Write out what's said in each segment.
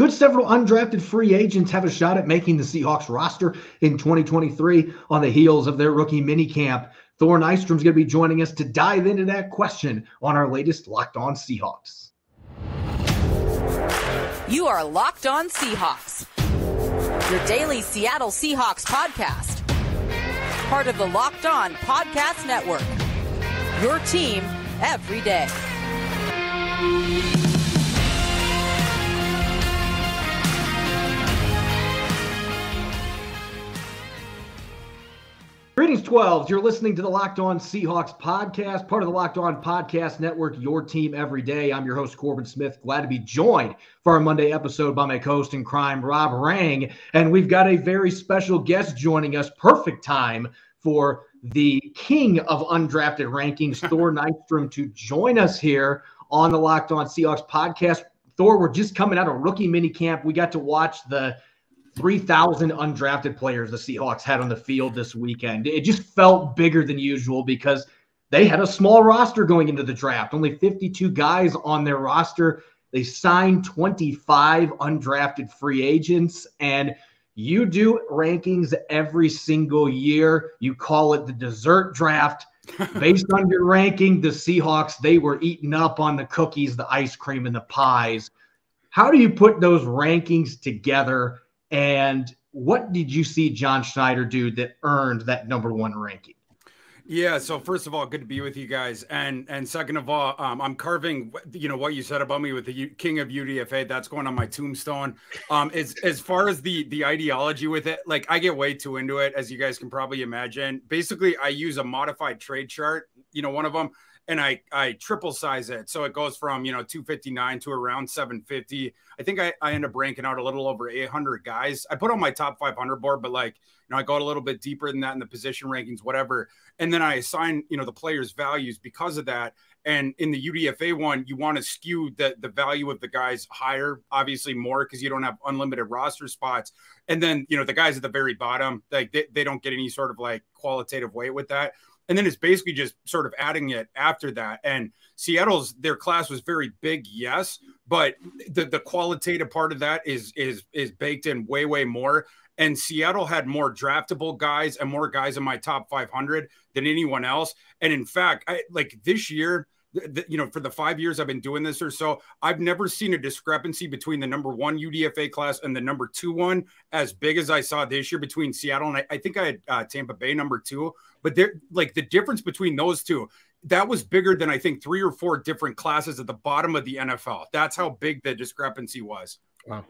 Could several undrafted free agents have a shot at making the Seahawks roster in 2023 on the heels of their rookie minicamp? Thor Nystrom's going to be joining us to dive into that question on our latest Locked On Seahawks. You are Locked On Seahawks, your daily Seattle Seahawks podcast, part of the Locked On Podcast Network. Your team every day. Greetings, 12s. You're listening to the Locked On Seahawks podcast, part of the Locked On Podcast Network, your team every day. I'm your host, Corbin Smith. Glad to be joined for our Monday episode by my co host in crime, Rob Rang. And we've got a very special guest joining us. Perfect time for the king of undrafted rankings, Thor Nystrom, to join us here on the Locked On Seahawks podcast. Thor, we're just coming out of rookie mini camp. We got to watch the 3,000 undrafted players the Seahawks had on the field this weekend. It just felt bigger than usual because they had a small roster going into the draft, only 52 guys on their roster. They signed 25 undrafted free agents, and you do rankings every single year. You call it the dessert draft. Based on your ranking, the Seahawks, they were eating up on the cookies, the ice cream, and the pies. How do you put those rankings together? And what did you see John Schneider do that earned that number one ranking? Yeah. So first of all, good to be with you guys, and and second of all, um, I'm carving, you know, what you said about me with the U- King of UDFA. That's going on my tombstone. Um, as as far as the the ideology with it, like I get way too into it, as you guys can probably imagine. Basically, I use a modified trade chart. You know, one of them, and I I triple size it, so it goes from you know 259 to around 750. I think I, I end up ranking out a little over 800 guys. I put on my top 500 board, but like, you know, I go a little bit deeper than that in the position rankings, whatever. And then I assign, you know, the players' values because of that. And in the UDFA one, you want to skew the, the value of the guys higher, obviously more because you don't have unlimited roster spots. And then, you know, the guys at the very bottom, like they, they don't get any sort of like qualitative weight with that and then it's basically just sort of adding it after that. And Seattle's their class was very big, yes, but the the qualitative part of that is is is baked in way way more. And Seattle had more draftable guys and more guys in my top 500 than anyone else. And in fact, I like this year the, you know, for the five years I've been doing this or so, I've never seen a discrepancy between the number one UDFA class and the number two one as big as I saw this year between Seattle and I, I think I had uh, Tampa Bay number two. But there, like the difference between those two, that was bigger than I think three or four different classes at the bottom of the NFL. That's how big the discrepancy was. Wow.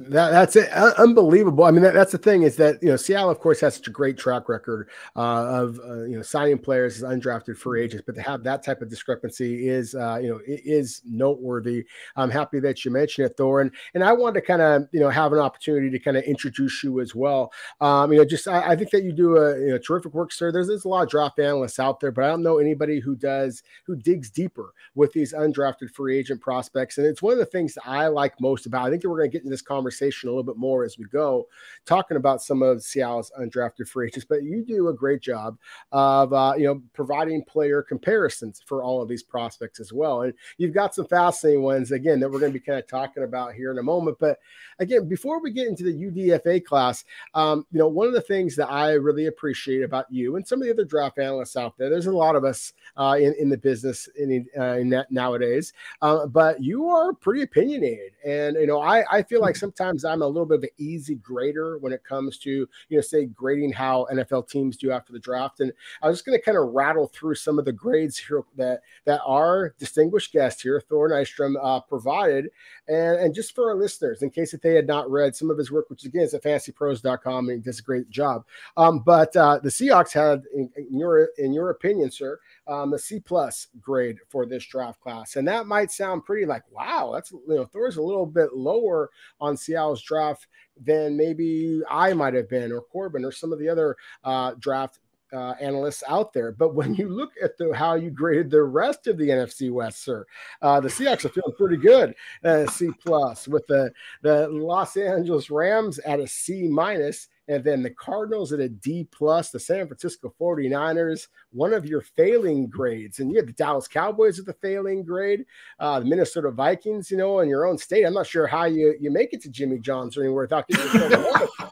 That, that's it. unbelievable. I mean, that, that's the thing is that you know Seattle, of course, has such a great track record uh, of uh, you know signing players as undrafted free agents, but to have that type of discrepancy is uh, you know is noteworthy. I'm happy that you mentioned it, Thor, and, and I wanted to kind of you know have an opportunity to kind of introduce you as well. Um, you know, just I, I, think that you do a you know, terrific work, sir. There's there's a lot of draft analysts out there, but I don't know anybody who does who digs deeper with these undrafted free agent prospects, and it's one of the things that I like most about. I think that we're going to get in this conversation a little bit more as we go, talking about some of Seattle's undrafted free agents. But you do a great job of uh, you know providing player comparisons for all of these prospects as well. And you've got some fascinating ones again that we're going to be kind of talking about here in a moment. But again, before we get into the UDFA class, um, you know one of the things that I really appreciate about you and some of the other draft analysts out there, there's a lot of us uh, in in the business in, uh, in nowadays, uh, but you are pretty opinionated, and you know I I feel like sometimes I'm a little bit of an easy grader when it comes to, you know, say grading how NFL teams do after the draft. And I was just going to kind of rattle through some of the grades here that that our distinguished guest here, Thor Nystrom, uh, provided. And, and just for our listeners, in case if they had not read some of his work, which again is at fantasypros.com and he does a great job. Um, but uh, the Seahawks had, in, in, your in your opinion, sir, um, a C plus grade for this draft class. And that might sound pretty like, wow, that's you know, Thor's a little bit lower on Seattle's draft than maybe I might have been, or Corbin, or some of the other uh, draft uh, analysts out there. But when you look at the how you graded the rest of the NFC West, sir, uh, the Seahawks are feeling pretty good, uh, C plus, with the the Los Angeles Rams at a C minus and then the Cardinals at a D plus, the San Francisco 49ers, one of your failing grades, and you have the Dallas Cowboys at the failing grade, uh, the Minnesota Vikings, you know, in your own state. I'm not sure how you you make it to Jimmy John's or anywhere without getting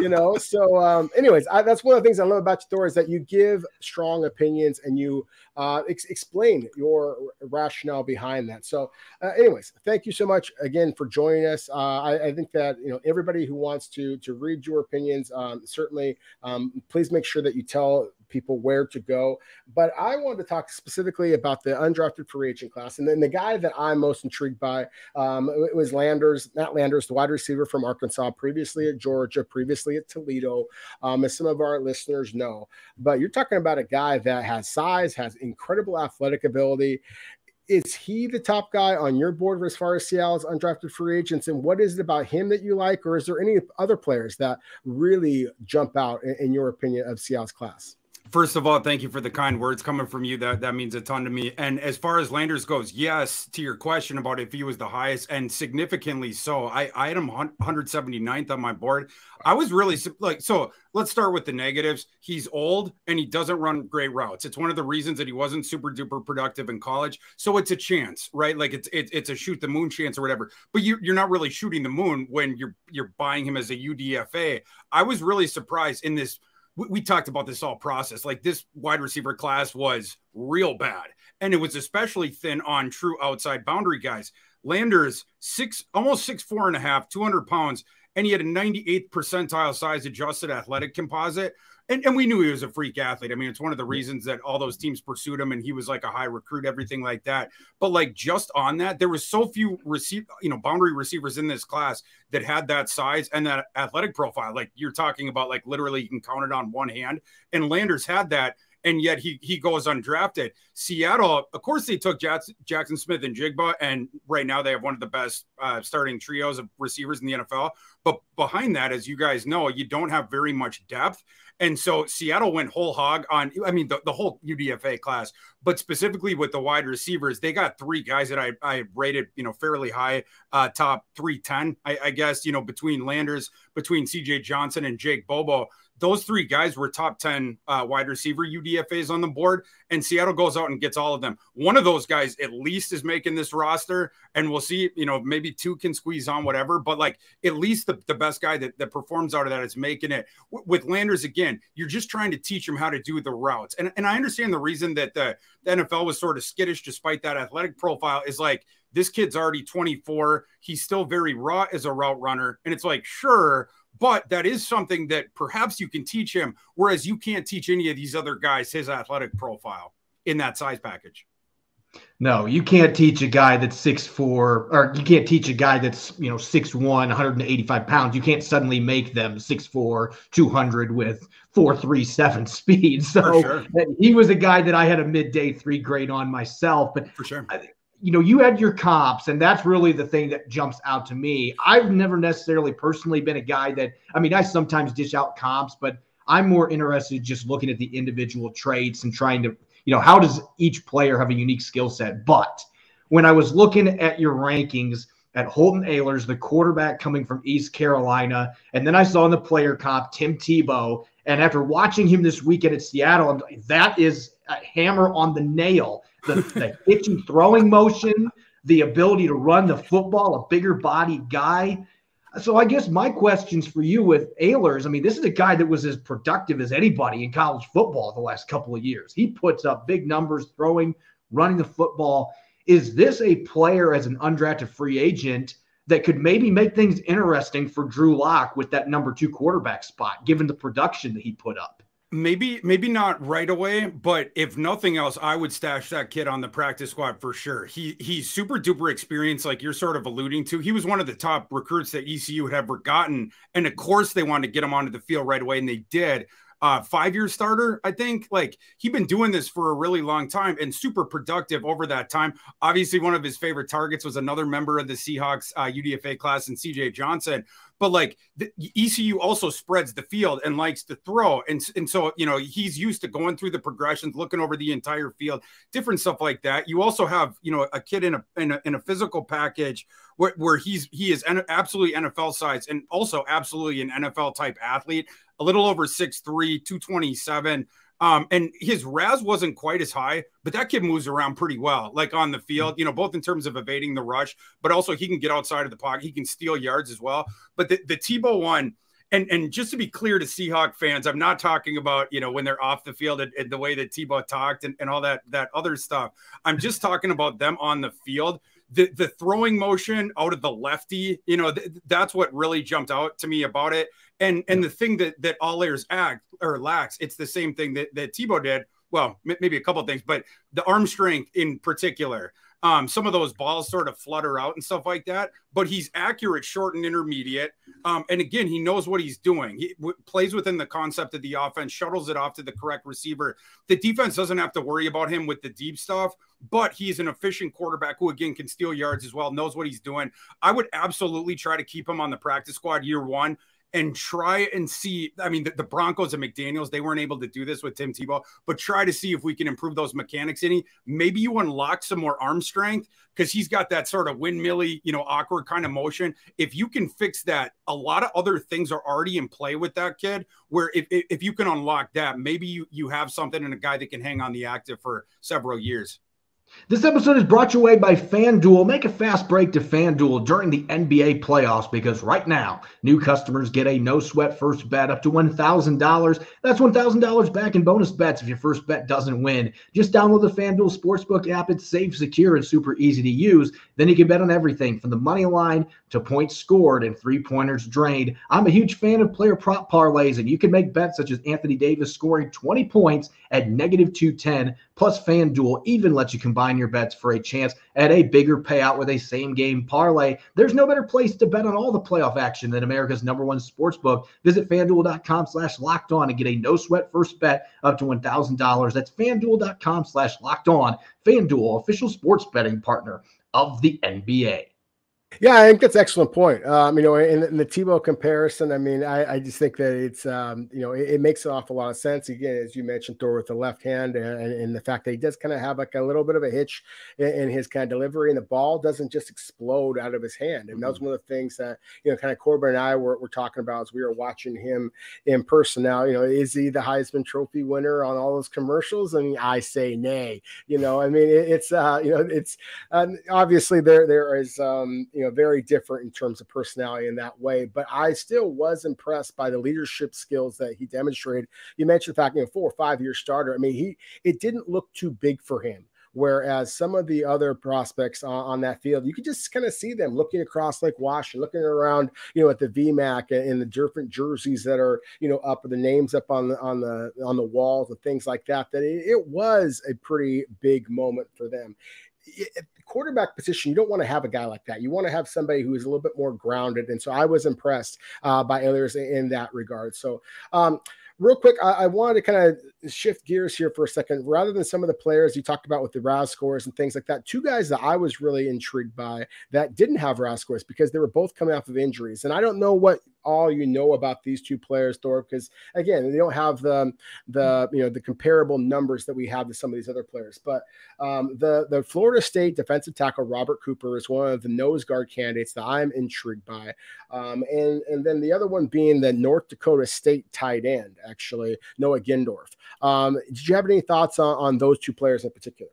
you know. So, um, anyways, I, that's one of the things I love about story is that you give strong opinions and you uh, ex- explain your rationale behind that. So, uh, anyways, thank you so much again for joining us. Uh, I, I, think that you know everybody who wants to to read your opinions, um, certainly, um, please make sure that you tell people where to go. But I wanted to talk specifically about the undrafted free agent class. And then the guy that I'm most intrigued by um, it was Landers, Matt Landers, the wide receiver from Arkansas, previously at Georgia, previously at Toledo, um, as some of our listeners know. But you're talking about a guy that has size, has incredible athletic ability, is he the top guy on your board as far as Seattle's undrafted free agents? And what is it about him that you like, or is there any other players that really jump out in, in your opinion of Seattle's class? First of all, thank you for the kind words coming from you. That that means a ton to me. And as far as Landers goes, yes, to your question about if he was the highest and significantly so, I, I had him 179th on my board. I was really like, so let's start with the negatives. He's old and he doesn't run great routes. It's one of the reasons that he wasn't super duper productive in college. So it's a chance, right? Like it's it's, it's a shoot the moon chance or whatever. But you, you're not really shooting the moon when you're you're buying him as a UDFA. I was really surprised in this we, we talked about this all process. Like this wide receiver class was real bad, and it was especially thin on true outside boundary guys. Landers six, almost six four and a half, two hundred pounds, and he had a 98th percentile size adjusted athletic composite and, and we knew he was a freak athlete. I mean, it's one of the reasons that all those teams pursued him and he was like a high recruit, everything like that. But like just on that, there was so few receive, you know, boundary receivers in this class that had that size and that athletic profile. Like you're talking about, like literally you can count it on one hand. And Landers had that and yet he he goes undrafted. Seattle, of course, they took Jackson Smith-Njigba, and right now they have one of the best uh, starting trios of receivers in the NFL. But behind that, as you guys know, you don't have very much depth. And so Seattle went whole hog on, I mean, the, the whole UDFA class, but specifically with the wide receivers, they got three guys that I, I rated, you know, fairly high, uh, top 310, I, I guess, you know, between Landers, between CJ Johnson and Jake Bobo those three guys were top 10 uh, wide receiver UDFAs on the board, and Seattle goes out and gets all of them. One of those guys at least is making this roster, and we'll see, you know, maybe two can squeeze on whatever, but like at least the, the best guy that, that performs out of that is making it. W- with Landers, again, you're just trying to teach him how to do the routes. And, and I understand the reason that the, the NFL was sort of skittish despite that athletic profile is like, this kid's already 24. He's still very raw as a route runner. And it's like, sure, but that is something that perhaps you can teach him, whereas you can't teach any of these other guys his athletic profile in that size package. No, you can't teach a guy that's six four, or you can't teach a guy that's you know six one, 185 pounds. You can't suddenly make them six four, 200 with four three seven speed. So sure. he was a guy that I had a midday three grade on myself. But for sure, I, you know, you had your comps, and that's really the thing that jumps out to me. I've never necessarily personally been a guy that, I mean, I sometimes dish out comps, but I'm more interested just looking at the individual traits and trying to, you know, how does each player have a unique skill set? But when I was looking at your rankings at Holton Ahlers, the quarterback coming from East Carolina, and then I saw in the player comp Tim Tebow, and after watching him this weekend at Seattle, that is a hammer on the nail the, the hitchy throwing motion, the ability to run the football, a bigger bodied guy. So I guess my questions for you with Ahlers, I mean, this is a guy that was as productive as anybody in college football the last couple of years. He puts up big numbers throwing, running the football. Is this a player as an undrafted free agent that could maybe make things interesting for Drew Lock with that number two quarterback spot, given the production that he put up? Maybe, maybe not right away, but if nothing else, I would stash that kid on the practice squad for sure. He he's super duper experienced, like you're sort of alluding to. He was one of the top recruits that ECU had ever gotten, and of course they wanted to get him onto the field right away, and they did. uh, five year starter. I think like he'd been doing this for a really long time and super productive over that time. Obviously, one of his favorite targets was another member of the Seahawks uh, UDFA class and CJ Johnson. But like the, ECU also spreads the field and likes to throw, and and so you know he's used to going through the progressions, looking over the entire field, different stuff like that. You also have you know a kid in a in a, in a physical package where, where he's he is absolutely NFL size and also absolutely an NFL type athlete a little over 6'3, 227. Um, and his RAS wasn't quite as high, but that kid moves around pretty well, like on the field, you know, both in terms of evading the rush, but also he can get outside of the pocket. He can steal yards as well. But the, the Tebow one, and and just to be clear to Seahawk fans, I'm not talking about you know when they're off the field and, and the way that Tebow talked and, and all that that other stuff. I'm just talking about them on the field the the throwing motion out of the lefty, you know, th- that's what really jumped out to me about it. And and the thing that that Ahlers act or lacks, it's the same thing that that Tebow did. Well, maybe a couple things, but the arm strength in particular. Um, some of those balls sort of flutter out and stuff like that, but he's accurate, short and intermediate. Um, and again, he knows what he's doing. He plays within the concept of the offense, shuttles it off to the correct receiver. The defense doesn't have to worry about him with the deep stuff, but he's an efficient quarterback who, again, can steal yards as well, knows what he's doing. I would absolutely try to keep him on the practice squad year one and try and see. I mean, the, the, Broncos and McDaniels, they weren't able to do this with Tim Tebow, but try to see if we can improve those mechanics any. Maybe you unlock some more arm strength because he's got that sort of windmilly, you know, awkward kind of motion. If you can fix that, a lot of other things are already in play with that kid. Where if, if you can unlock that, maybe you, you have something in a guy that can hang on the active for several years. This episode is brought your way by FanDuel. Make a fast break to FanDuel during the NBA playoffs because right now, new customers get a no sweat first bet up to $1,000. That's $1,000 back in bonus bets if your first bet doesn't win. Just download the FanDuel Sportsbook app. It's safe, secure, and super easy to use. Then you can bet on everything from the money line to points scored and three pointers drained. I'm a huge fan of player prop parlays, and you can make bets such as Anthony Davis scoring 20 points at negative 210 Plus, FanDuel even lets you combine your bets for a chance at a bigger payout with a same game parlay. There's no better place to bet on all the playoff action than America's number one sports book. Visit fanduel.com slash locked on and get a no sweat first bet up to $1,000. That's fanduel.com slash locked on. FanDuel, official sports betting partner of the NBA. Yeah, I think that's an excellent point. Um, you know, in, in, the Tebow comparison, I mean, I, I just think that it's, um, you know, it, it, makes an awful lot of sense. Again, as you mentioned, Thor with the left hand and, and, the fact that he does kind of have like a little bit of a hitch in, in, his kind of delivery, and the ball doesn't just explode out of his hand. And mm-hmm. that was one of the things that you know, kind of Corbin and I were, were talking about as we were watching him in person. Now, you know, is he the Heisman Trophy winner on all those commercials? I mean, I say nay. You know, I mean, it, it's, uh, you know, it's uh, obviously there there is. Um, you know, very different in terms of personality in that way. But I still was impressed by the leadership skills that he demonstrated. You mentioned the fact, you know, four or five year starter. I mean, he it didn't look too big for him. Whereas some of the other prospects on, on that field, you could just kind of see them looking across Lake Washington, looking around, you know, at the VMAC and the different jerseys that are, you know, up or the names up on the on the on the walls and things like that. That it, it was a pretty big moment for them quarterback position, you don't want to have a guy like that. You want to have somebody who is a little bit more grounded. And so I was impressed uh, by Ahlers in that regard. So, um, real quick, I, I, wanted to kind of shift gears here for a second. Rather than some of the players you talked about with the RAS scores and things like that, two guys that I was really intrigued by that didn't have RAS scores because they were both coming off of injuries. And I don't know what all you know about these two players, Thor, because again, they don't have the the you know the comparable numbers that we have to some of these other players. But um, the the Florida State defensive tackle Robert Cooper is one of the nose guard candidates that I'm intrigued by, um, and and then the other one being the North Dakota State tight end, actually Noah Gindorf. Um, did you have any thoughts on, on those two players in particular?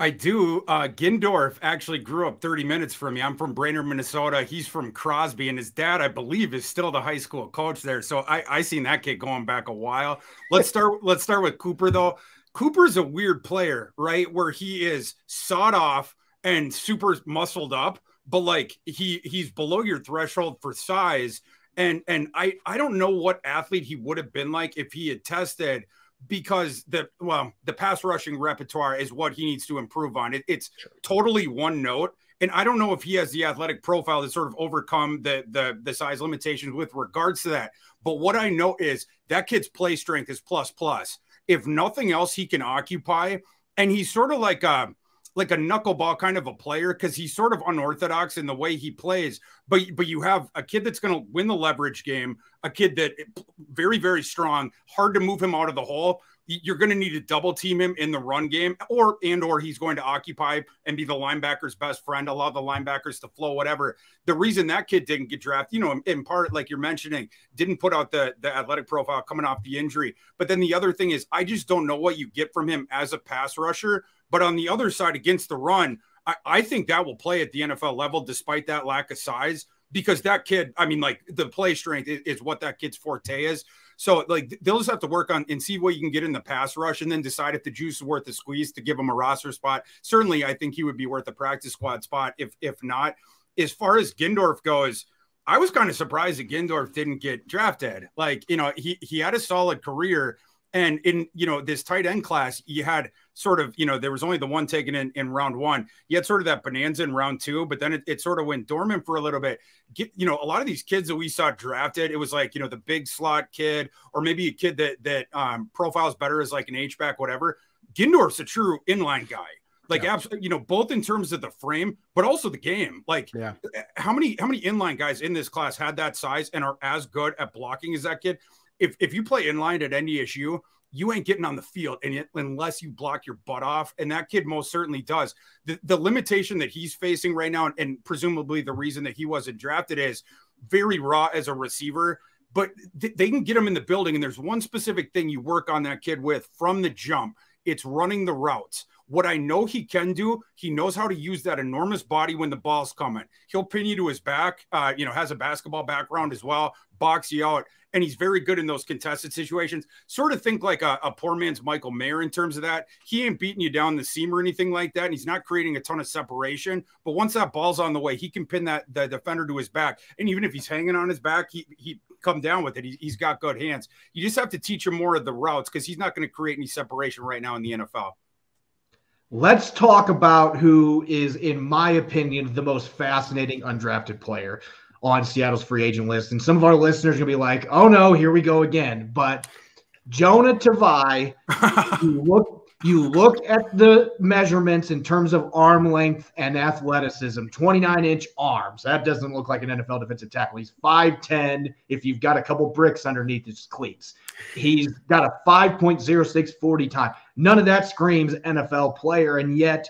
I do. Uh, Gindorf actually grew up 30 minutes from me. I'm from Brainerd, Minnesota. He's from Crosby, and his dad, I believe, is still the high school coach there. So I, I seen that kid going back a while. Let's start. let's start with Cooper though. Cooper's a weird player, right? Where he is sawed off and super muscled up, but like he he's below your threshold for size. And and I I don't know what athlete he would have been like if he had tested because the well the pass rushing repertoire is what he needs to improve on. It, it's sure. totally one note. and I don't know if he has the athletic profile to sort of overcome the the the size limitations with regards to that. But what I know is that kid's play strength is plus plus. If nothing else, he can occupy, and he's sort of like a like a knuckleball kind of a player because he's sort of unorthodox in the way he plays. But but you have a kid that's going to win the leverage game, a kid that eh, very very strong, hard to move him out of the hole you're going to need to double team him in the run game or and or he's going to occupy and be the linebacker's best friend allow the linebackers to flow whatever the reason that kid didn't get drafted you know in, in part like you're mentioning didn't put out the the athletic profile coming off the injury but then the other thing is i just don't know what you get from him as a pass rusher but on the other side against the run I, I think that will play at the nfl level despite that lack of size because that kid, I mean, like the play strength is, is, what that kid's forte is. So like they'll just have to work on and see what you can get in the pass rush and then decide if the juice is worth the squeeze to give him a roster spot. Certainly, I think he would be worth a practice squad spot. If if not, as far as Gindorf goes, I was kind of surprised that Gindorf didn't get drafted. Like, you know, he he had a solid career and in you know this tight end class, you had sort of you know there was only the one taken in in round one. You had sort of that bonanza in round two, but then it, it sort of went dormant for a little bit. Get, you know, a lot of these kids that we saw drafted, it was like you know the big slot kid, or maybe a kid that that um, profiles better as like an H back, whatever. Gindorf's a true inline guy like yeah. absolutely you know both in terms of the frame but also the game like yeah eh, how many how many inline guys in this class had that size and are as good at blocking as that kid if if you play inline at NDSU, you ain't getting on the field and it, unless you block your butt off. And that kid most certainly does. The, the limitation that he's facing right now, and, and presumably the reason that he wasn't drafted is very raw as a receiver. But th- they can get him in the building. And there's one specific thing you work on that kid with from the jump it's running the routes. What I know he can do, he knows how to use that enormous body when the ball's coming. He'll pin you to his back. Uh, you know, has a basketball background as well, box you out, and he's very good in those contested situations. Sort of think like a, a poor man's Michael Mayer in terms of that. He ain't beating you down the seam or anything like that, and he's not creating a ton of separation. But once that ball's on the way, he can pin that the defender to his back, and even if he's hanging on his back, he he come down with it. He, has got good hands. You just have to teach him more of the routes because he's not going to create any separation right now in the NFL. Let's talk about who is, in my opinion, the most fascinating undrafted player on Seattle's free agent list. And some of our listeners are going to be like, oh no, here we go again. But Jonah Tavai, you look you look at the measurements in terms of arm length and athleticism 29 inch arms. That doesn't look like an NFL defensive tackle. He's 5'10 if you've got a couple bricks underneath his cleats. He's got a 5.06 40 time. None of that screams NFL player. And yet,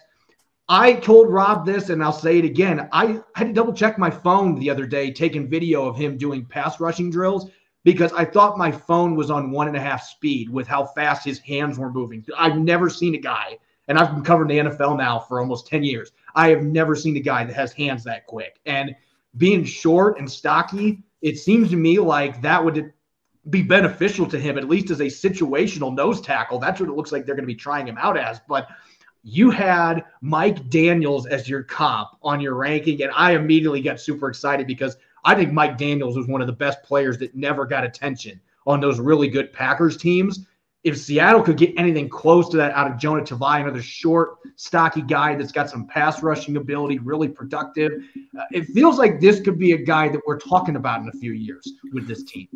I told Rob this, and I'll say it again. I had to double check my phone the other day, taking video of him doing pass rushing drills because I thought my phone was on one and a half speed with how fast his hands were moving. I've never seen a guy, and I've been covering the NFL now for almost 10 years. I have never seen a guy that has hands that quick. And being short and stocky, it seems to me like that would be beneficial to him, at least as a situational nose tackle. That's what it looks like they're going to be trying him out as. But you had Mike Daniels as your comp on your ranking, and I immediately got super excited because I think Mike Daniels was one of the best players that never got attention on those really good Packers teams. If Seattle could get anything close to that out of Jonah Tavai, another short, stocky guy that's got some pass rushing ability, really productive, uh, it feels like this could be a guy that we're talking about in a few years with this team.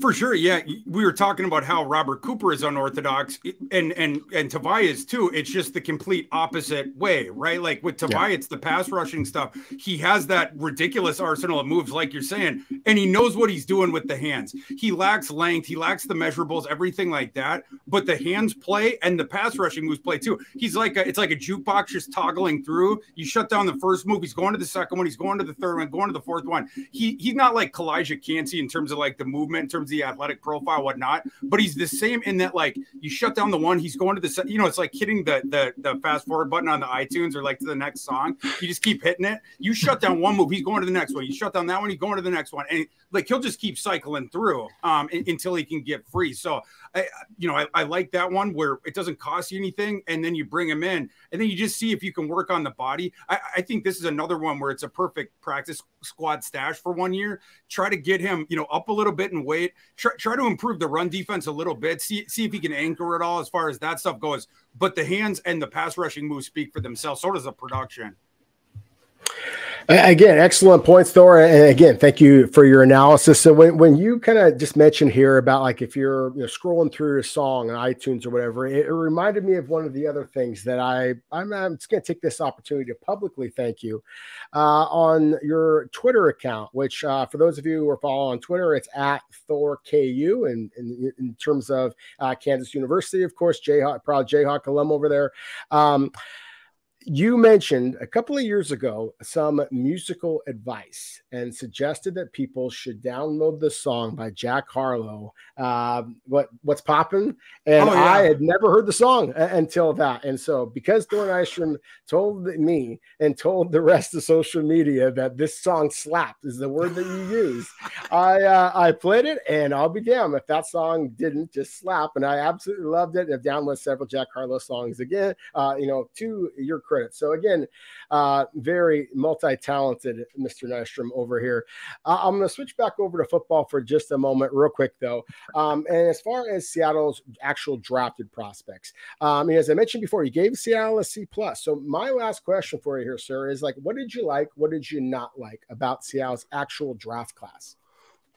For sure, yeah. We were talking about how Robert Cooper is unorthodox, and and and Tavai is too. It's just the complete opposite way, right? Like with Tavai, yeah. it's the pass rushing stuff. He has that ridiculous arsenal of moves, like you're saying, and he knows what he's doing with the hands. He lacks length, he lacks the measurables, everything like that. But the hands play and the pass rushing moves play too. He's like a, it's like a jukebox just toggling through. You shut down the first move, he's going to the second one, he's going to the third one, going to the fourth one. He he's not like Calijah Kancey in terms of like the movement, terms of the athletic profile, whatnot. But he's the same in that like you shut down the one, he's going to the. You know, it's like hitting the the the fast forward button on the iTunes or like to the next song. You just keep hitting it. You shut down one move, he's going to the next one. You shut down that one, he's going to the next one, and like he'll just keep cycling through um, until he can get free. So You know, I, I like that one where it doesn't cost you anything, and then you bring him in, and then you just see if you can work on the body. I, I think this is another one where it's a perfect practice squad stash for one year. Try to get him, you know, up a little bit in weight. Try, try to improve the run defense a little bit. See see if he can anchor it all as far as that stuff goes. But the hands and the pass rushing moves speak for themselves. So does the production. Again, excellent points, Thor. And again, thank you for your analysis. So when, when you kind of just mentioned here about like if you're you know, scrolling through a song on iTunes or whatever, it, it, reminded me of one of the other things that I I'm, I'm just going to take this opportunity to publicly thank you uh, on your Twitter account. Which uh, for those of you who are following on Twitter, it's at Thor KU. And in, in, terms of uh, Kansas University, of course, Jayhawk, proud Jayhawk alum over there. Um, you mentioned a couple of years ago some musical advice and suggested that people should download the song by Jack Harlow. Uh, what what's popping? And oh, yeah. I had never heard the song until that. And so because Thor Nystrom told me and told the rest of social media that this song slapped is the word that you use, I uh, I played it and I'll be damned if that song didn't just slap. And I absolutely loved it. I've downloaded several Jack Harlow songs again. Uh, you know, to your credit. So again, uh, very multi-talented Mr. Nystrom over here. Uh, I'm going to switch back over to football for just a moment, real quick though. Um, and as far as Seattle's actual drafted prospects, um, as I mentioned before, you gave Seattle a C plus. So my last question for you here, sir, is like, what did you like? What did you not like about Seattle's actual draft class?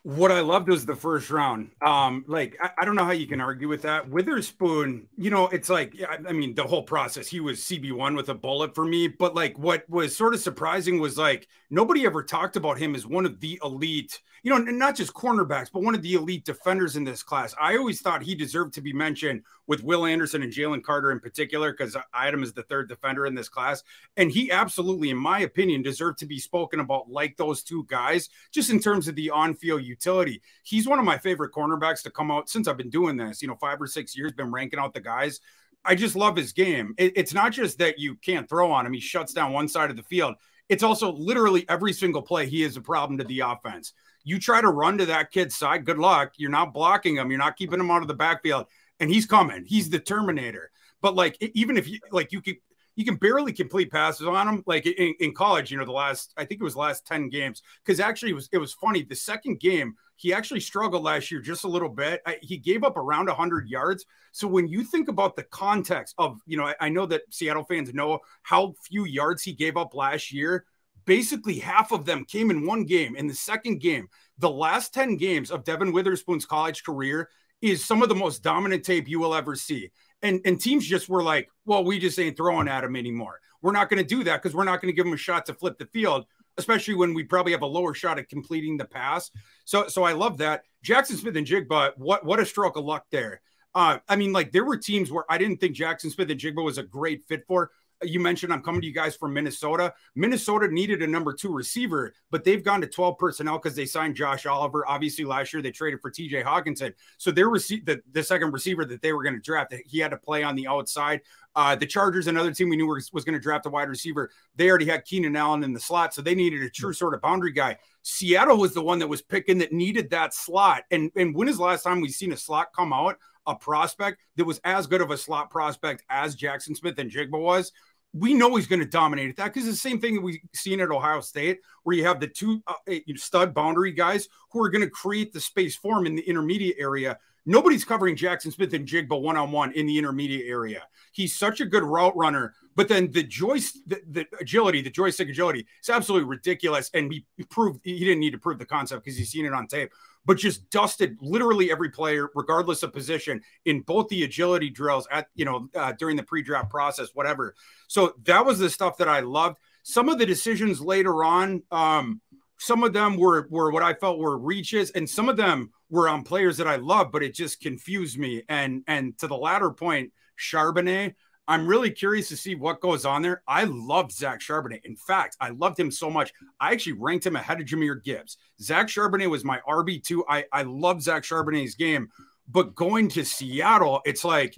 What I loved was the first round. Um, like I, I, don't know how you can argue with that. Witherspoon, you know, it's like I mean, the whole process. He was CB one with a bullet for me. But like, what was sort of surprising was like nobody ever talked about him as one of the elite you know, not just cornerbacks, but one of the elite defenders in this class. I always thought he deserved to be mentioned with Will Anderson and Jalen Carter in particular, because I is the third defender in this class. And he absolutely, in my opinion, deserved to be spoken about like those two guys, just in terms of the on field utility. He's one of my favorite cornerbacks to come out since I've been doing this, you know, five or six years, been ranking out the guys. I just love his game. It, it's not just that you can't throw on him, he shuts down one side of the field. It's also literally every single play, he is a problem to the offense. You try to run to that kid's side, good luck. You're not blocking him, you're not keeping him out of the backfield, and he's coming. He's the Terminator. But like, even if you like, you can you can barely complete passes on him. Like in, in college, you know, the last I think it was last ten games. Because actually, it was it was funny. The second game, he actually struggled last year just a little bit. I, he gave up around 100 yards. So when you think about the context of, you know, I, I know that Seattle fans know how few yards he gave up last year basically half of them came in one game. In the second game, the last 10 games of Devon Witherspoon's college career is some of the most dominant tape you will ever see. And, and teams just were like, well, we just ain't throwing at him anymore. We're not going to do that because we're not going to give him a shot to flip the field, especially when we probably have a lower shot at completing the pass. So, so I love that. Jackson Smith-Njigba, what what a stroke of luck there. Uh, I mean, like there were teams where I didn't think Jackson Smith-Njigba was a great fit for you mentioned I'm coming to you guys from Minnesota. Minnesota needed a number two receiver, but they've gone to 12 personnel because they signed Josh Oliver. Obviously, last year they traded for TJ Hockenson. So their rece- the, the second receiver that they were going to draft, he had to play on the outside. Uh, the Chargers, another team we knew was, was going to draft a wide receiver. They already had Keenan Allen in the slot, so they needed a true sort of boundary guy. Seattle was the one that was picking that needed that slot. And and when is the last time we've seen a slot come out? A prospect that was as good of a slot prospect as Jackson Smith-Njigba was we know he's going to dominate at that because the same thing that we've seen at Ohio State, where you have the two uh, stud boundary guys who are going to create the space for him in the intermediate area. Nobody's covering Jackson Smith-Njigba one on one in the intermediate area. He's such a good route runner, but then the joist, the, the agility, the joystick agility, it's absolutely ridiculous. And he proved he didn't need to prove the concept because he's seen it on tape but just dusted literally every player, regardless of position, in both the agility drills at you know uh, during the pre-draft process, whatever. So that was the stuff that I loved. Some of the decisions later on, um, some of them were were what I felt were reaches, and some of them were on players that I love, but it just confused me. And and to the latter point, Charbonnet. I'm really curious to see what goes on there. I love Zach Charbonnet. In fact, I loved him so much. I actually ranked him ahead of Jahmyr Gibbs. Zach Charbonnet was my RB2. I, I love Zach Charbonnet's game. But going to Seattle, it's like,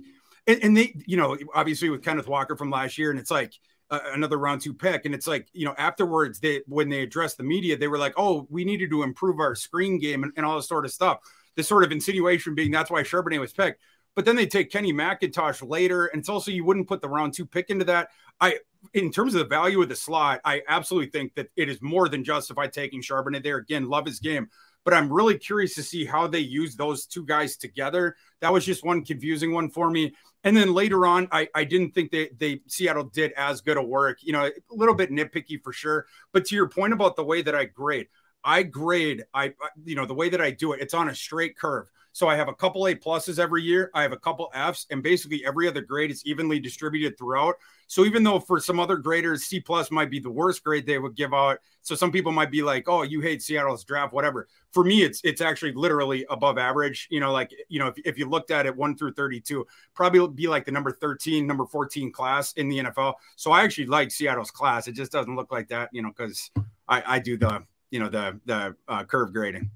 and, and they, you know, obviously with Kenneth Walker from last year, and it's like, uh, another round two pick. And it's like, you know, afterwards, they when they addressed the media, they were like, oh, we needed to improve our screen game and, and all this sort of stuff. This sort of insinuation being that's why Charbonnet was picked but then they take Kenny McIntosh later. And it's also you wouldn't put the round two pick into that. I in terms of the value of the slot, I absolutely think that it is more than justified taking Charbonnet there. Again, love his game. but I'm really curious to see how they use those two guys together. That was just one confusing one for me. And then later on, I, I didn't think they, they Seattle did as good a work, you know, a little bit nitpicky for sure. But to your point about the way that I grade, I grade, I, you know, the way that I do it, it's on a straight curve. So I have a couple A pluses every year. I have a couple Fs, and basically every other grade is evenly distributed throughout. So even though for some other graders, C plus might be the worst grade they would give out. So some people might be like, "Oh, you hate Seattle's draft, whatever." For me, it's it's actually literally above average. You know, like you know, if, if you looked at it one through thirty-two, probably be like the number thirteen, number fourteen class in the NFL. So I actually like Seattle's class. It just doesn't look like that, you know, because I, I do the you know the the uh, curve grading.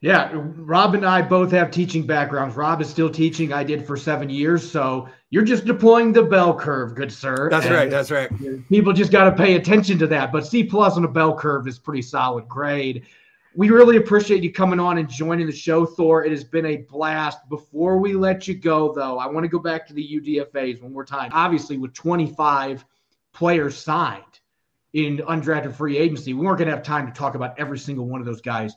Yeah, Rob and I both have teaching backgrounds. Rob is still teaching. I did for seven years. So you're just deploying the bell curve, good sir. That's and right. That's right. People just got to pay attention to that. But C plus on a bell curve is pretty solid grade. We really appreciate you coming on and joining the show, Thor. It has been a blast. Before we let you go, though, I want to go back to the UDFAs one more time. Obviously, with 25 players signed in undrafted free agency, we weren't going to have time to talk about every single one of those guys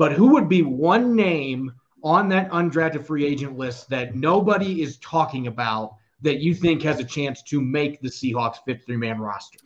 but who would be one name on that undrafted free agent list that nobody is talking about that you think has a chance to make the Seahawks 53 man roster?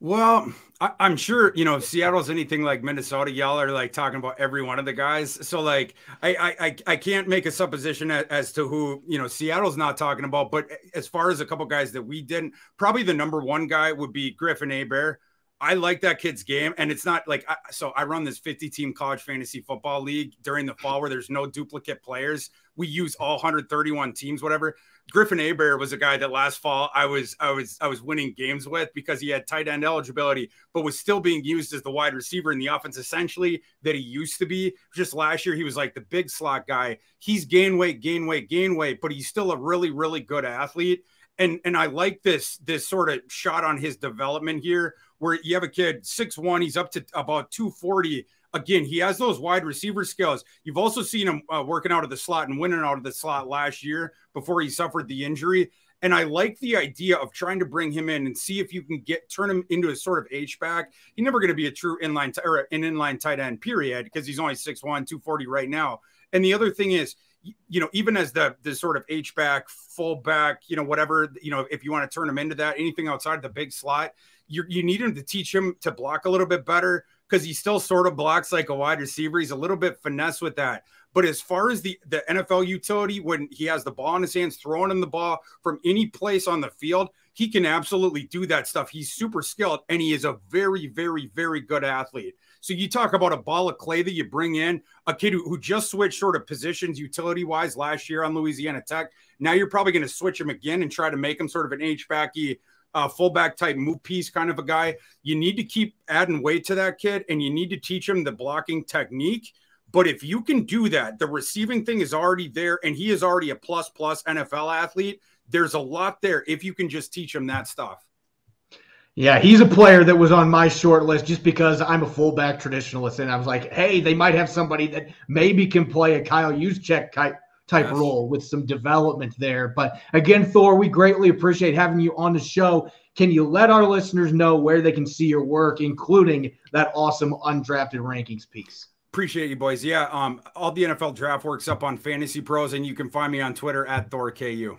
Well, I, am sure you know if Seattle's anything like Minnesota. Y'all are like talking about every one of the guys. So like, I I I can't make a supposition as, as to who you know Seattle's not talking about. But as far as a couple guys that we didn't, probably the number one guy would be Griffin Hebert. I like that kid's game, and it's not like I, so. I run this 50 team college fantasy football league during the fall where there's no duplicate players. We use all 131 teams, whatever. Griffin Hebert was a guy that last fall I was I was I was winning games with because he had tight end eligibility, but was still being used as the wide receiver in the offense essentially that he used to be. Just last year, he was like the big slot guy. He's gain weight, gain weight, gain weight, but he's still a really really good athlete. And and I like this this sort of shot on his development here where you have a kid six one, he's up to about 240. Again, he has those wide receiver skills. You've also seen him uh, working out of the slot and winning out of the slot last year before he suffered the injury. And I like the idea of trying to bring him in and see if you can get turn him into a sort of H back. He's never going to be a true inline t- or an inline tight end, period, because he's only 6'1, 240 right now. And the other thing is, you know, even as the the sort of H back, full back, you know, whatever, you know, if you want to turn him into that, anything outside the big slot, you you need him to teach him to block a little bit better because he still sort of blocks like a wide receiver. He's a little bit finesse with that. But as far as the, the NFL utility, when he has the ball in his hands, throwing him the ball from any place on the field, he can absolutely do that stuff. He's super skilled and he is a very, very, very good athlete. So you talk about a ball of clay that you bring in, a kid who, who just switched sort of positions utility wise last year on Louisiana Tech. Now you're probably going to switch him again and try to make him sort of an H backy uh, fullback type move piece kind of a guy. You need to keep adding weight to that kid and you need to teach him the blocking technique. But if you can do that, the receiving thing is already there and he is already a plus plus NFL athlete. There's a lot there if you can just teach him that stuff. Yeah, he's a player that was on my short list just because I'm a fullback traditionalist, and I was like, hey, they might have somebody that maybe can play a Kyle Juszczyk type type yes. role with some development there. But again, Thor, we greatly appreciate having you on the show. Can you let our listeners know where they can see your work, including that awesome undrafted rankings piece? Appreciate you, boys. Yeah, um, all the NFL draft works up on Fantasy Pros, and you can find me on Twitter at ThorKU.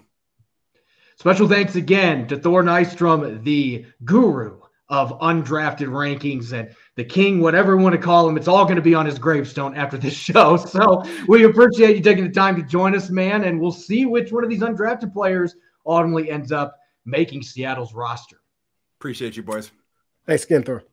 Special thanks again to Thor Nystrom, the guru of undrafted rankings and the king, whatever you want to call him. It's all going to be on his gravestone after this show. So we appreciate you taking the time to join us, man. And we'll see which one of these undrafted players ultimately ends up making Seattle's roster. Appreciate you, boys. Thanks again, Thor.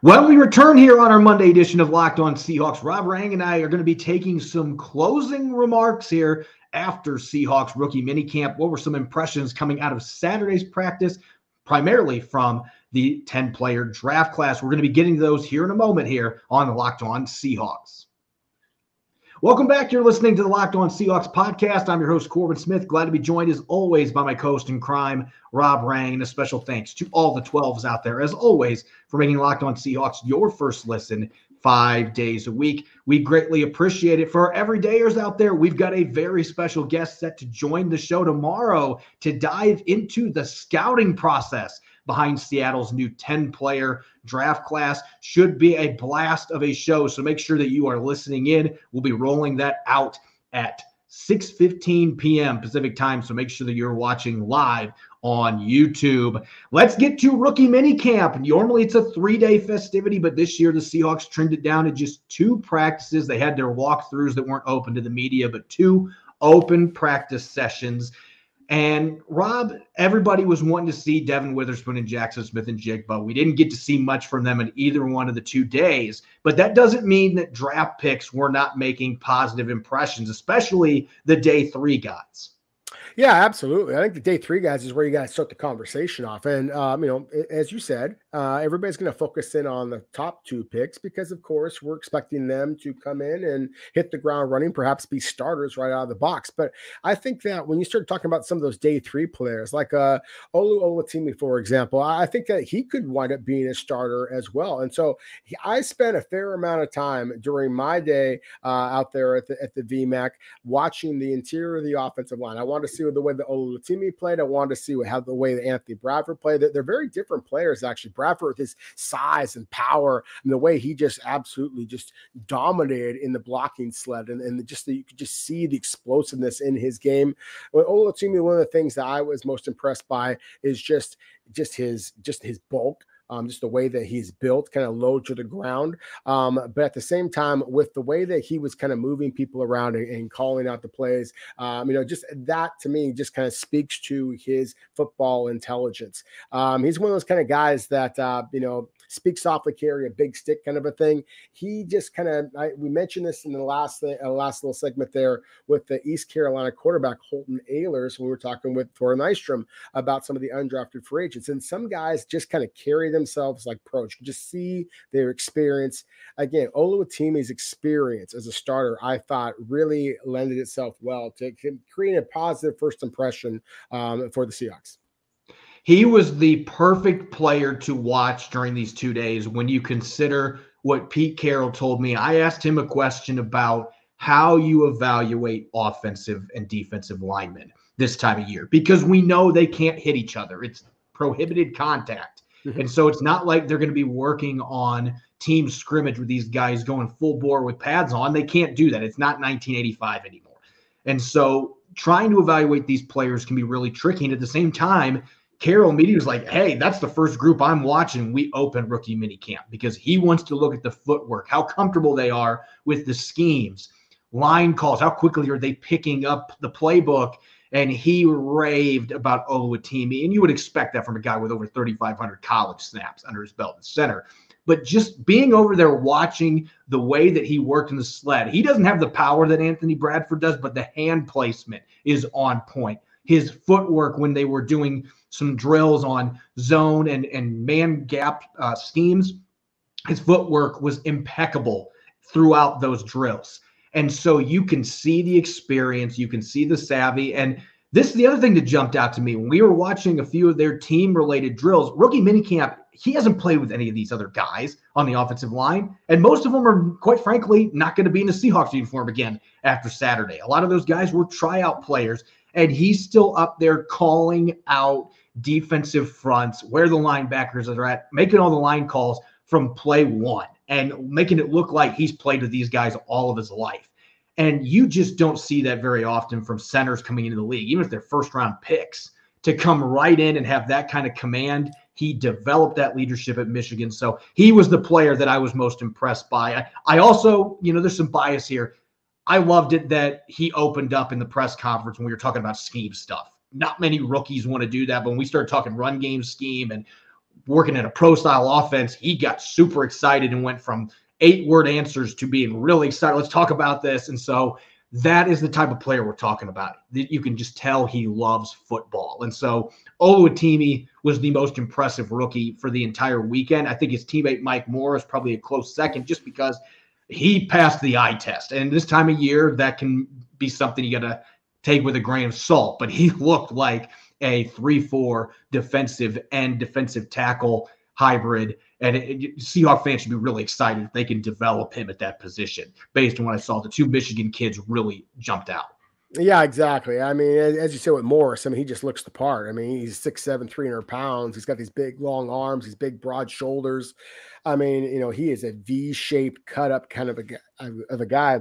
When we return here on our Monday edition of Locked On Seahawks, Rob Rang and I are going to be taking some closing remarks here after Seahawks rookie minicamp. What were some impressions coming out of Saturday's practice, primarily from the 10 player draft class. We're going to be getting those here in a moment here on the Locked On Seahawks. Welcome back. You're listening to the Locked On Seahawks podcast. I'm your host, Corbin Smith. Glad to be joined as always by my co host in crime, Rob Rang. And a special thanks to all the 12s out there, as always, for making Locked On Seahawks your first listen five days a week. We greatly appreciate it. For our everydayers out there, we've got a very special guest set to join the show tomorrow to dive into the scouting process behind Seattle's new 10 player draft class. Should be a blast of a show. So make sure that you are listening in. We'll be rolling that out at 6:15 p.m. Pacific time. So make sure that you're watching live on YouTube. Let's get to rookie minicamp. Normally it's a three-day festivity, but this year the Seahawks trimmed it down to just two practices. They had their walkthroughs that weren't open to the media, but two open practice sessions. And Rob, everybody was wanting to see Devon Witherspoon and Jackson Smith-Njigba. We didn't get to see much from them in either one of the two days, but that doesn't mean that draft picks were not making positive impressions, especially the day three guys. Yeah, absolutely. I think the day three guys is where you got to start the conversation off. And, um, you know, as you said, uh, everybody's going to focus in on the top two picks because, of course, we're expecting them to come in and hit the ground running, perhaps be starters right out of the box. But I think that when you start talking about some of those day three players, like uh, Olu Oluwatimi, for example, I think that he could wind up being a starter as well. And so I spent a fair amount of time during my day uh, out there at the, at the VMAC watching the interior of the offensive line. I want to see the way that Oluwatimi played. I wanted to see how the way that Anthony Bradford played. They're, they're very different players, actually. Bradford with his size and power and the way he just absolutely just dominated in the blocking sled, and, and just the, you could just see the explosiveness in his game. With Oluwatimi, one of the things that I was most impressed by is just just his just his bulk um, just the way that he's built, kind of low to the ground. Um, but at the same time, with the way that he was kind of moving people around and, and calling out the plays, um, you know, just that to me just kind of speaks to his football intelligence. Um, he's one of those kind of guys that, uh, you know, speak softly, carry a big stick kind of a thing. He just kind of, we mentioned this in the last uh, last little segment there with the East Carolina quarterback Holton Ahlers when we were talking with Thor Nystrom about some of the undrafted free agents. And some guys just kind of carry themselves like pros. You just see their experience. Again, Oluwatimi's experience as a starter, I thought really lended itself well to create a positive first impression um, for the Seahawks. He was the perfect player to watch during these two days when you consider what Pete Carroll told me. I asked him a question about how you evaluate offensive and defensive linemen this time of year because we know they can't hit each other. It's prohibited contact. Mm-hmm. And so it's not like they're going to be working on team scrimmage with these guys going full bore with pads on. They can't do that. It's not 1985 anymore. And so trying to evaluate these players can be really tricky. And at the same time, Carroll immediately was like, hey, that's the first group I'm watching. We open rookie mini camp because he wants to look at the footwork, how comfortable they are with the schemes, line calls, how quickly are they picking up the playbook. And he raved about Oluwatimi. And you would expect that from a guy with over 3,500 college snaps under his belt at center. But just being over there watching the way that he worked in the sled, he doesn't have the power that Anthony Bradford does, but the hand placement is on point. His footwork when they were doing – some drills on zone and, and man gap uh, schemes. His footwork was impeccable throughout those drills. And so you can see the experience, you can see the savvy. And this is the other thing that jumped out to me when we were watching a few of their team related drills. Rookie minicamp, he hasn't played with any of these other guys on the offensive line. And most of them are, quite frankly, not going to be in the Seahawks uniform again after Saturday. A lot of those guys were tryout players. And he's still up there calling out defensive fronts, where the linebackers are at, making all the line calls from play one and making it look like he's played with these guys all of his life. And you just don't see that very often from centers coming into the league, even if they're first round picks, to come right in and have that kind of command. He developed that leadership at Michigan. So he was the player that I was most impressed by. I, I also, you know, there's some bias here. I loved it that he opened up in the press conference when we were talking about scheme stuff not many rookies want to do that. But when we started talking run game scheme and working in a pro style offense, he got super excited and went from eight word answers to being really excited. Let's talk about this. And so that is the type of player we're talking about. That you can just tell he loves football. And so Oluwatimi was the most impressive rookie for the entire weekend. I think his teammate Mike Morris probably a close second just because he passed the eye test. And this time of year, that can be something you got to take with a grain of salt, but he looked like a 3 4 defensive and defensive tackle hybrid. And it, it, fans should be really excited if they can develop him at that position based on what I saw. The two Michigan kids really jumped out. Yeah, exactly. I mean, as you say with Morris, I mean, he just looks the part. I mean, he's six, seven, 300 pounds. He's got these big, long arms, these big, broad shoulders. I mean, you know, he is a V shaped, cut up kind of a, of a guy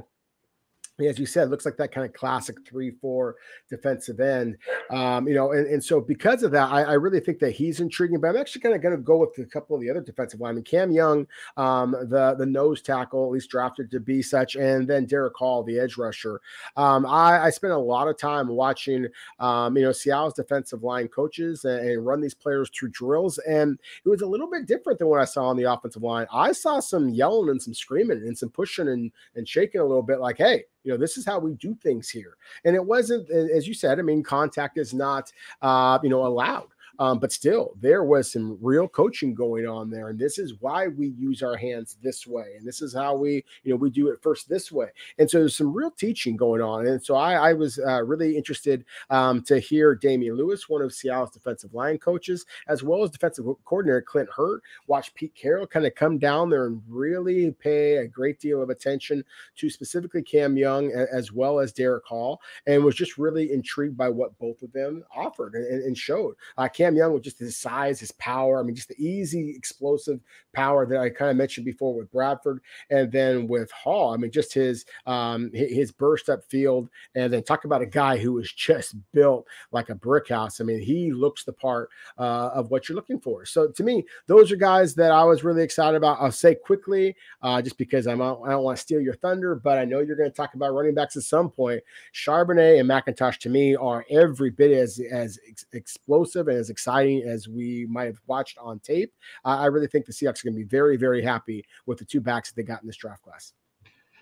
as you said, looks like that kind of classic three-four defensive end. Um, you know, and, and so because of that, I, I, really think that he's intriguing. But I'm actually kind of going to go with a couple of the other defensive linemen. Cam Young, um, the the nose tackle, at least drafted to be such, and then Derick Hall, the edge rusher. Um, I, I spent a lot of time watching, um, you know, Seattle's defensive line coaches and, and run these players through drills, and it was a little bit different than what I saw on the offensive line. I saw some yelling and some screaming and some pushing and and shaking a little bit, like, hey you know, this is how we do things here. And it wasn't, as you said, I mean, contact is not, uh, you know, allowed. Um, but still, there was some real coaching going on there, and this is why we use our hands this way, and this is how we, you know, we do it first this way. And so there's some real teaching going on, and so I, I was uh, really interested um, to hear Damien Lewis, one of Seattle's defensive line coaches, as well as defensive coordinator Clint Hurtt, watch Pete Carroll kind of come down there and really pay a great deal of attention to specifically Cam Young as well as Derick Hall, and was just really intrigued by what both of them offered and, and showed. Uh, Cam Young with just his size, his power. I mean, just the easy, explosive power that I kind of mentioned before with Bradford, and then with Hall. I mean, just his um, his burst up field, and then talk about a guy who was just built like a brick house. I mean, he looks the part uh, of what you're looking for. So to me, those are guys that I was really excited about. I'll say quickly, uh, just because I'm I don't want to steal your thunder, but I know you're going to talk about running backs at some point. Charbonnet and McIntosh to me are every bit as as ex- explosive and as exciting as we might have watched on tape. Uh, I really think the Seahawks are going to be very, very happy with the two backs that they got in this draft class.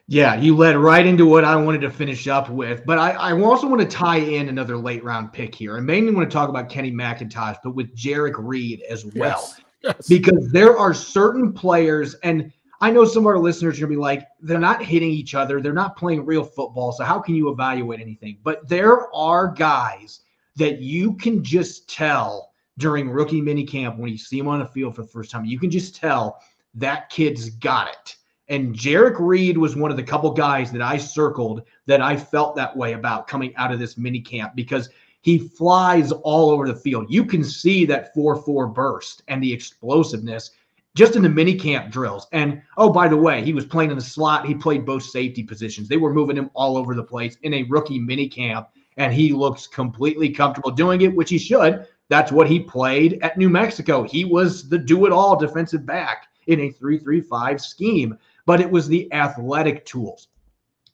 Yeah, you led right into what I wanted to finish up with, but I, I also want to tie in another late round pick here. I mainly want to talk about Kenny McIntosh, but with Jerrick Reed as well. Yes. Yes. Because there are certain players, and I know some of our listeners are going to be like, they're not hitting each other. They're not playing real football. So, how can you evaluate anything? But there are guys that you can just tell during rookie minicamp when you see him on the field for the first time. You can just tell that kid's got it. And Jerrick Reed was one of the couple guys that I circled that I felt that way about coming out of this minicamp because he flies all over the field. You can see that 4 4 burst and the explosiveness just in the minicamp drills. And oh, by the way, he was playing in the slot. He played both safety positions. They were moving him all over the place in a rookie minicamp, and he looks completely comfortable doing it, which he should that's what he played at New Mexico. He was the do it all defensive back in a 3 3 5 scheme, but it was the athletic tools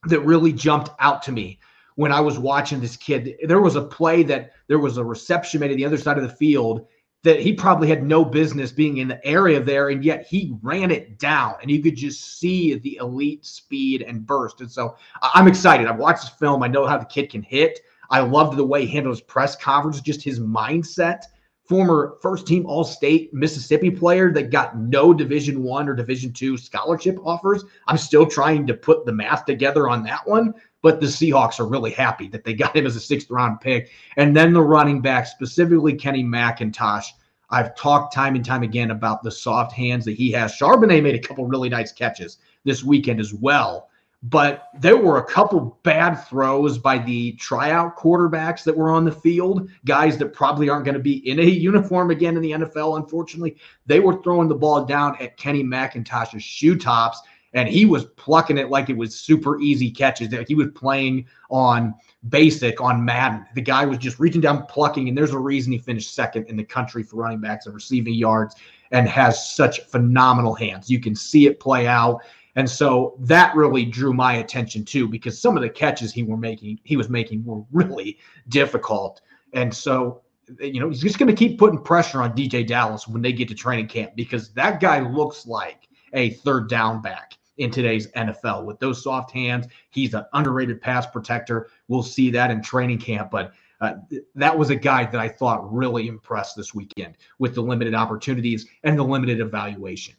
that really jumped out to me when I was watching this kid. There was a play that there was a reception made at the other side of the field that he probably had no business being in the area there, and yet he ran it down, and you could just see the elite speed and burst. And so I'm excited. I've watched this film. I know how the kid can hit. I loved the way he handled his press conference, just his mindset. Former first team All State Mississippi player that got no Division One or Division Two scholarship offers. I'm still trying to put the math together on that one, but the Seahawks are really happy that they got him as a sixth round pick. And then the running back, specifically Kenny McIntosh. I've talked time and time again about the soft hands that he has. Charbonnet made a couple really nice catches this weekend as well but there were a couple bad throws by the tryout quarterbacks that were on the field, guys that probably aren't going to be in a uniform again in the NFL, unfortunately. They were throwing the ball down at Kenny McIntosh's shoe tops, and he was plucking it like it was super easy catches. He was playing on basic on Madden. The guy was just reaching down, plucking, and there's a reason he finished second in the country for running backs and receiving yards and has such phenomenal hands. You can see it play out. And so that really drew my attention too, because some of the catches he were making, he was making were really difficult. And so, you know, he's just going to keep putting pressure on DeeJay Dallas when they get to training camp because that guy looks like a third down back in today's NFL with those soft hands. He's an underrated pass protector. We'll see that in training camp, but uh, that was a guy that I thought really impressed this weekend with the limited opportunities and the limited evaluation.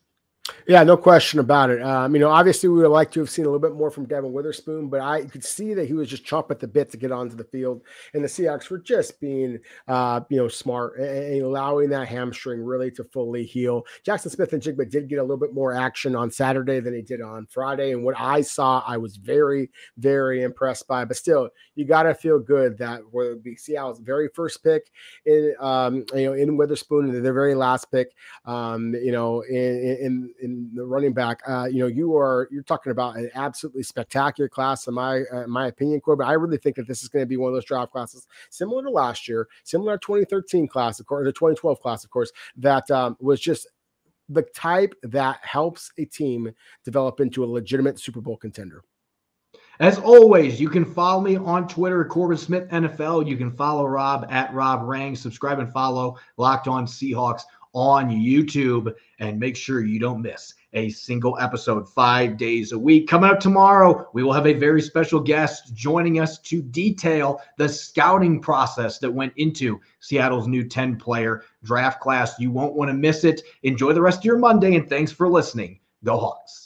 Yeah, no question about it. Um, you know, obviously we would like to have seen a little bit more from Devon Witherspoon, but I could see that he was just chomp at the bit to get onto the field, and the Seahawks were just being, uh, you know, smart and allowing that hamstring really to fully heal. Jackson Smith-Njigba did get a little bit more action on Saturday than he did on Friday, and what I saw, I was very, very impressed by. But still, you got to feel good that will be Seattle's very first pick in, um, you know, in Witherspoon, and their very last pick, um, you know, in, in in the running back, uh, you know, you are you're talking about an absolutely spectacular class, in my uh, my opinion, Corbin. I really think that this is going to be one of those draft classes similar to last year, similar to 2013 class, of course, the 2012 class, of course, that um, was just the type that helps a team develop into a legitimate Super Bowl contender. As always, you can follow me on Twitter, at Corbin Smith NFL. You can follow Rob at Rob Rang. Subscribe and follow Locked On Seahawks on YouTube and make sure you don't miss a single episode five days a week. Coming up tomorrow, we will have a very special guest joining us to detail the scouting process that went into Seattle's new 10 player draft class. You won't want to miss it. Enjoy the rest of your Monday and thanks for listening. Go Hawks.